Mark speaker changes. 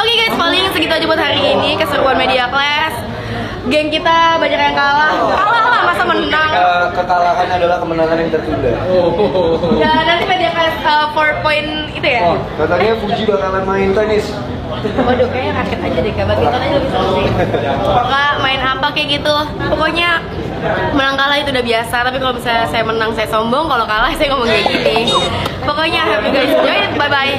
Speaker 1: Oke guys, paling segitu aja buat hari ini keseruan media class. Geng kita banyak yang kalah. Kalah lah masa menang.
Speaker 2: Ke- kekalahan adalah kemenangan yang tertunda.
Speaker 1: Dan nanti media class eh, uh, 4 point itu ya.
Speaker 2: Oh, katanya Fuji bakalan main tenis.
Speaker 1: Waduh, kayaknya raket aja deh, badminton aja lebih seru sih. Pokoknya main apa kayak gitu. Pokoknya menang kalah itu udah biasa. Tapi kalau misalnya saya menang, saya sombong. Kalau kalah, saya ngomong kayak gini. Pokoknya happy guys, enjoy. Bye bye.